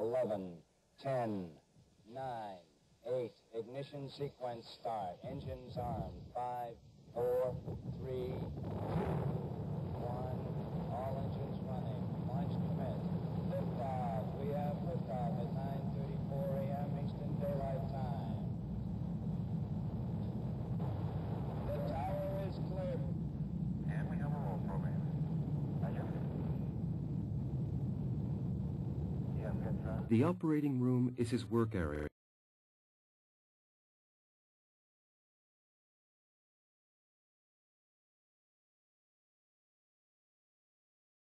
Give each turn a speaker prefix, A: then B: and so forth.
A: 11, 10, 9, 8. Ignition sequence start. Engines armed. 5, 4, 3,
B: The operating room is his work area.